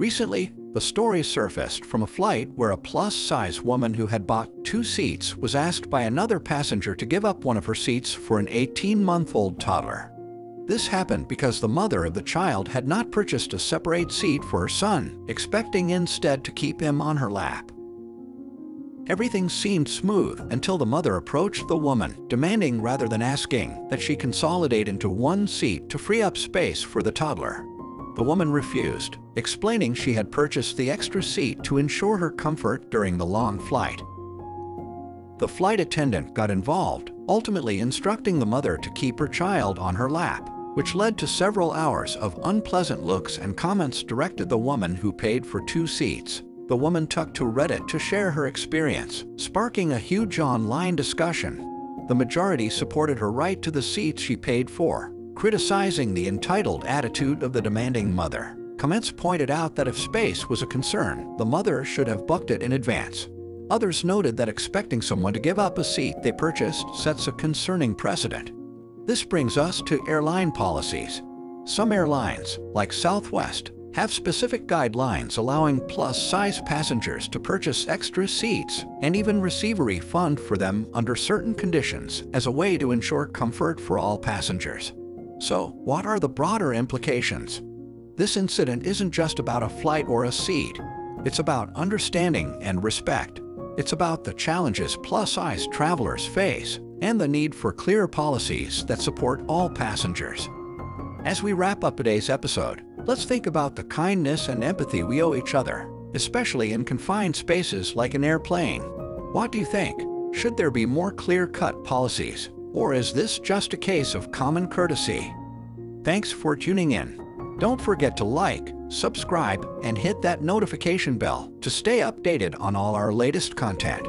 Recently, the story surfaced from a flight where a plus-size woman who had bought two seats was asked by another passenger to give up one of her seats for an 18-month-old toddler. This happened because the mother of the child had not purchased a separate seat for her son, expecting instead to keep him on her lap. Everything seemed smooth until the mother approached the woman, demanding rather than asking that she consolidate into one seat to free up space for the toddler. The woman refused, explaining she had purchased the extra seat to ensure her comfort during the long flight. The flight attendant got involved, ultimately instructing the mother to keep her child on her lap, which led to several hours of unpleasant looks and comments directed the woman who paid for two seats. The woman took to Reddit to share her experience, sparking a huge online discussion. The majority supported her right to the seat she paid for, criticizing the entitled attitude of the demanding mother. Comments pointed out that if space was a concern, the mother should have booked it in advance. Others noted that expecting someone to give up a seat they purchased sets a concerning precedent. This brings us to airline policies. Some airlines, like Southwest, have specific guidelines allowing plus-size passengers to purchase extra seats and even receive a refund for them under certain conditions as a way to ensure comfort for all passengers. So, what are the broader implications? This incident isn't just about a flight or a seat. It's about understanding and respect. It's about the challenges plus-size travelers face and the need for clear policies that support all passengers. As we wrap up today's episode, let's think about the kindness and empathy we owe each other, especially in confined spaces like an airplane. What do you think? Should there be more clear-cut policies, or is this just a case of common courtesy? Thanks for tuning in. Don't forget to like, subscribe, and hit that notification bell to stay updated on all our latest content.